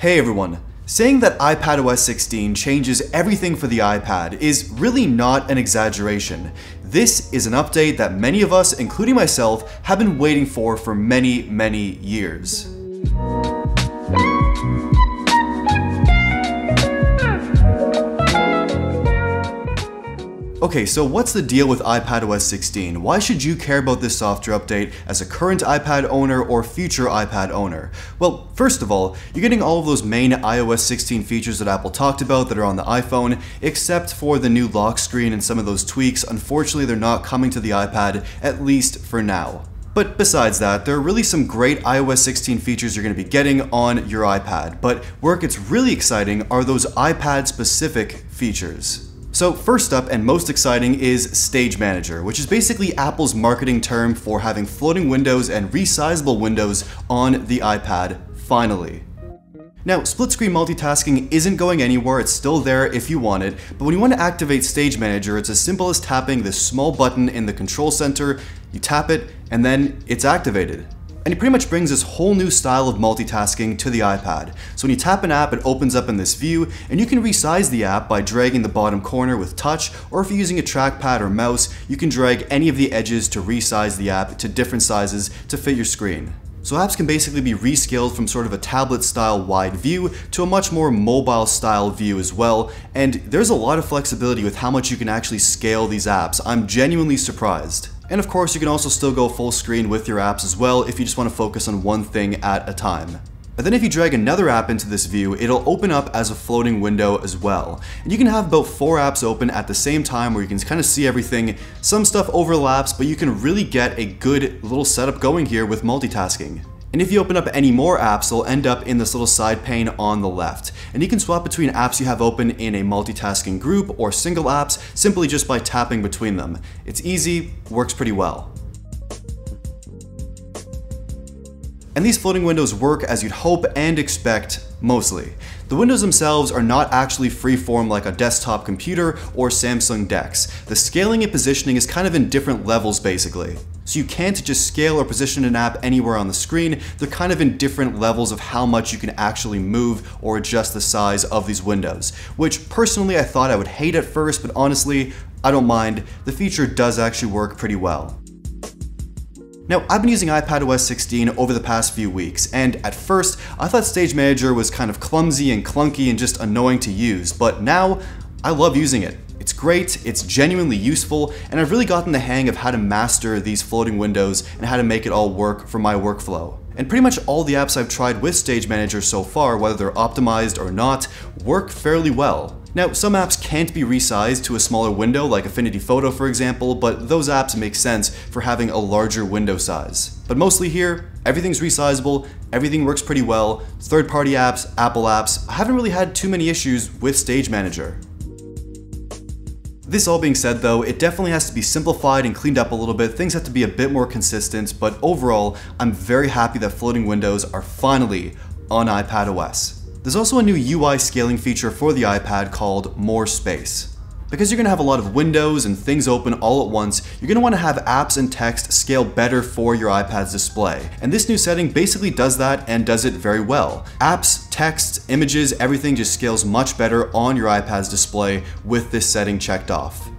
Hey everyone, saying that iPadOS 16 changes everything for the iPad is really not an exaggeration. This is an update that many of us, including myself, have been waiting for for many, many years. Okay, so what's the deal with iPadOS 16? Why should you care about this software update as a current iPad owner or future iPad owner? Well, first of all, you're getting all of those main iOS 16 features that Apple talked about that are on the iPhone, except for the new lock screen and some of those tweaks. Unfortunately, they're not coming to the iPad, at least for now. But besides that, there are really some great iOS 16 features you're going to be getting on your iPad. But where it gets really exciting are those iPad specific features. So first up and most exciting is Stage Manager, which is basically Apple's marketing term for having floating windows and resizable windows on the iPad, finally. Now, split screen multitasking isn't going anywhere, it's still there if you want it, but when you want to activate Stage Manager, it's as simple as tapping this small button in the control center, you tap it, and then it's activated. And it pretty much brings this whole new style of multitasking to the iPad. So when you tap an app, it opens up in this view, and you can resize the app by dragging the bottom corner with touch, or if you're using a trackpad or mouse, you can drag any of the edges to resize the app to different sizes to fit your screen. So apps can basically be rescaled from sort of a tablet style wide view to a much more mobile style view as well, and there's a lot of flexibility with how much you can actually scale these apps. I'm genuinely surprised. And of course, you can also still go full screen with your apps as well if you just want to focus on one thing at a time. And then if you drag another app into this view, it'll open up as a floating window as well. And you can have about four apps open at the same time where you can kind of see everything. Some stuff overlaps, but you can really get a good little setup going here with multitasking. And if you open up any more apps, they'll end up in this little side pane on the left. And you can swap between apps you have open in a multitasking group or single apps simply just by tapping between them. It's easy, works pretty well. And these floating windows work as you'd hope and expect mostly. The windows themselves are not actually freeform like a desktop computer or Samsung DeX. The scaling and positioning is kind of in different levels basically. So you can't just scale or position an app anywhere on the screen, they're kind of in different levels of how much you can actually move or adjust the size of these windows, which personally I thought I would hate at first, but honestly, I don't mind. The feature does actually work pretty well. Now, I've been using iPadOS 16 over the past few weeks, and at first, I thought Stage Manager was kind of clumsy and clunky and just annoying to use, but now, I love using it. It's great, it's genuinely useful, and I've really gotten the hang of how to master these floating windows and how to make it all work for my workflow. And pretty much all the apps I've tried with Stage Manager so far, whether they're optimized or not, work fairly well. Now, some apps can't be resized to a smaller window, like Affinity Photo for example, but those apps make sense for having a larger window size. But mostly here, everything's resizable, everything works pretty well, third-party apps, Apple apps, I haven't really had too many issues with Stage Manager. This all being said though, it definitely has to be simplified and cleaned up a little bit, things have to be a bit more consistent, but overall, I'm very happy that floating windows are finally on iPadOS. There's also a new UI scaling feature for the iPad called More Space. Because you're going to have a lot of windows and things open all at once, you're going to want to have apps and text scale better for your iPad's display. And this new setting basically does that and does it very well. Apps, text, images, everything just scales much better on your iPad's display with this setting checked off.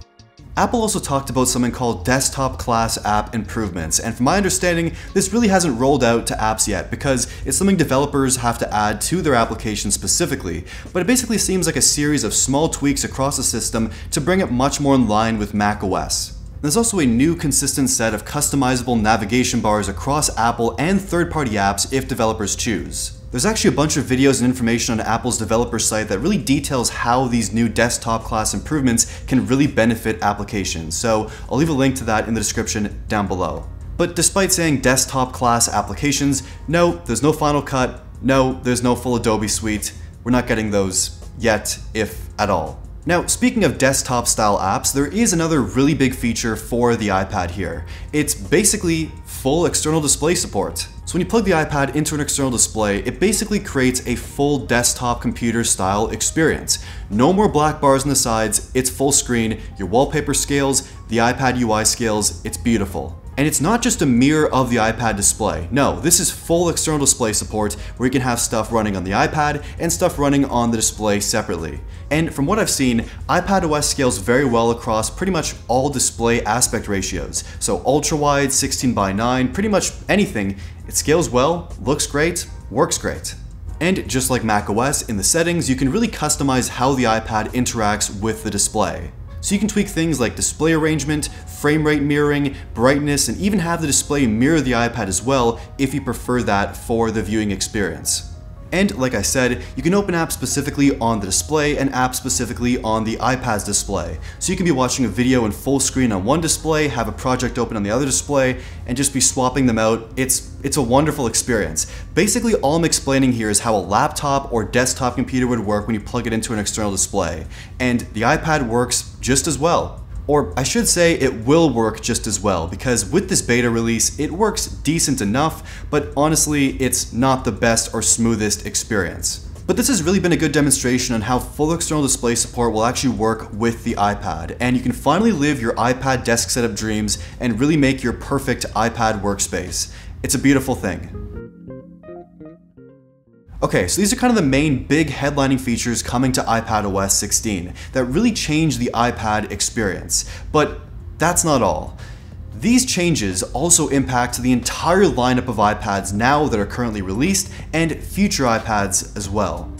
Apple also talked about something called desktop class app improvements, and from my understanding, this really hasn't rolled out to apps yet because it's something developers have to add to their application specifically, but it basically seems like a series of small tweaks across the system to bring it much more in line with macOS. There's also a new consistent set of customizable navigation bars across Apple and third-party apps if developers choose. There's actually a bunch of videos and information on Apple's developer site that really details how these new desktop class improvements can really benefit applications, so I'll leave a link to that in the description down below. But despite saying desktop class applications, no, there's no Final Cut, no, there's no full Adobe Suite, we're not getting those yet, if at all. Now, speaking of desktop style apps, there is another really big feature for the iPad here. It's basically full external display support. So when you plug the iPad into an external display, it basically creates a full desktop computer style experience. No more black bars on the sides, it's full screen, your wallpaper scales, the iPad UI scales, it's beautiful. And it's not just a mirror of the iPad display. No, this is full external display support where you can have stuff running on the iPad and stuff running on the display separately. And from what I've seen, iPadOS scales very well across pretty much all display aspect ratios. So ultra wide, 16 by 9, pretty much anything. It scales well, looks great, works great. And just like macOS, in the settings, you can really customize how the iPad interacts with the display. So you can tweak things like display arrangement, frame rate mirroring, brightness, and even have the display mirror the iPad as well if you prefer that for the viewing experience. And like I said, you can open apps specifically on the display and apps specifically on the iPad's display. So you can be watching a video in full screen on one display, have a project open on the other display, and just be swapping them out. It's, it's a wonderful experience. Basically, all I'm explaining here is how a laptop or desktop computer would work when you plug it into an external display. And the iPad works just as well. Or I should say it will work just as well, because with this beta release, it works decent enough, but honestly, it's not the best or smoothest experience. But this has really been a good demonstration on how full external display support will actually work with the iPad, and you can finally live your iPad desk setup dreams and really make your perfect iPad workspace. It's a beautiful thing. Okay, so these are kind of the main big headlining features coming to iPadOS 16 that really change the iPad experience. But that's not all. These changes also impact the entire lineup of iPads now that are currently released and future iPads as well.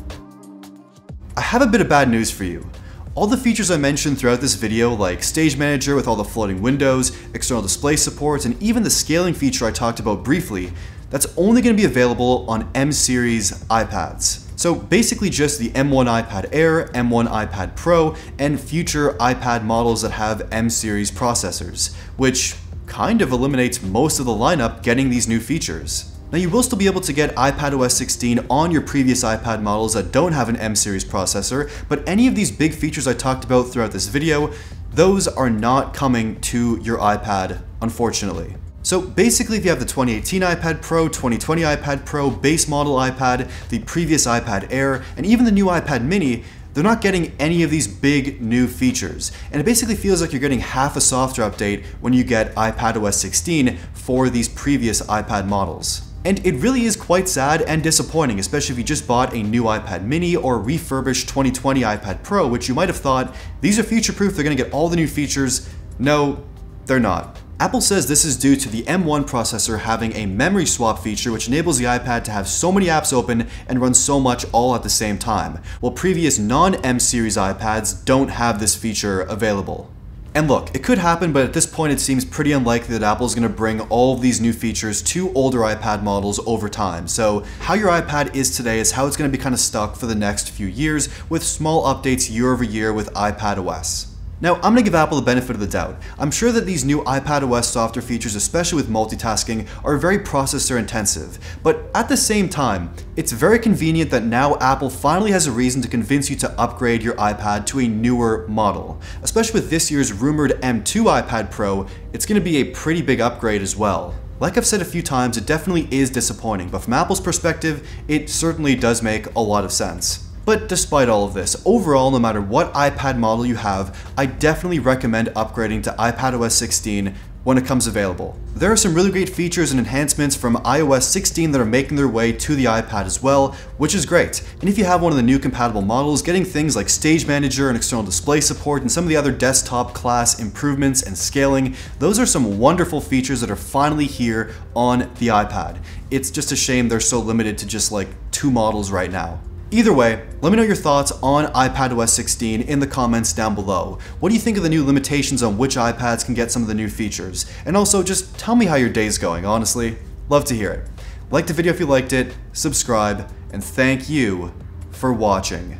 I have a bit of bad news for you. All the features I mentioned throughout this video, like Stage Manager with all the floating windows, external display support, and even the scaling feature I talked about briefly, that's only going to be available on M series iPads. So basically just the M1 iPad Air, M1 iPad Pro, and future iPad models that have M series processors, which kind of eliminates most of the lineup getting these new features. Now you will still be able to get iPadOS 16 on your previous iPad models that don't have an M series processor, but any of these big features I talked about throughout this video, those are not coming to your iPad, unfortunately. So basically if you have the 2018 iPad Pro, 2020 iPad Pro, base model iPad, the previous iPad Air, and even the new iPad mini, they're not getting any of these big new features. And it basically feels like you're getting half a software update when you get iPadOS 16 for these previous iPad models. And it really is quite sad and disappointing, especially if you just bought a new iPad mini or refurbished 2020 iPad Pro, which you might have thought, these are future-proof, they're gonna get all the new features. No, they're not. Apple says this is due to the M1 processor having a memory swap feature which enables the iPad to have so many apps open and run so much all at the same time, while previous non-M series iPads don't have this feature available. And look, it could happen, but at this point it seems pretty unlikely that Apple is going to bring all of these new features to older iPad models over time. So how your iPad is today is how it's going to be kind of stuck for the next few years with small updates year over year with iPad OS. Now, I'm gonna give Apple the benefit of the doubt. I'm sure that these new iPadOS software features, especially with multitasking, are very processor intensive. But at the same time, it's very convenient that now Apple finally has a reason to convince you to upgrade your iPad to a newer model. Especially with this year's rumored M2 iPad Pro, it's gonna be a pretty big upgrade as well. Like I've said a few times, it definitely is disappointing, but from Apple's perspective, it certainly does make a lot of sense. But despite all of this, overall, no matter what iPad model you have, I definitely recommend upgrading to iPadOS 16 when it comes available. There are some really great features and enhancements from iOS 16 that are making their way to the iPad as well, which is great. And if you have one of the new compatible models, getting things like Stage Manager and external display support and some of the other desktop class improvements and scaling, those are some wonderful features that are finally here on the iPad. It's just a shame they're so limited to just like two models right now. Either way, let me know your thoughts on iPadOS 16 in the comments down below. What do you think of the new limitations on which iPads can get some of the new features? And also, just tell me how your day's going, honestly. Love to hear it. Like the video if you liked it, subscribe, and thank you for watching.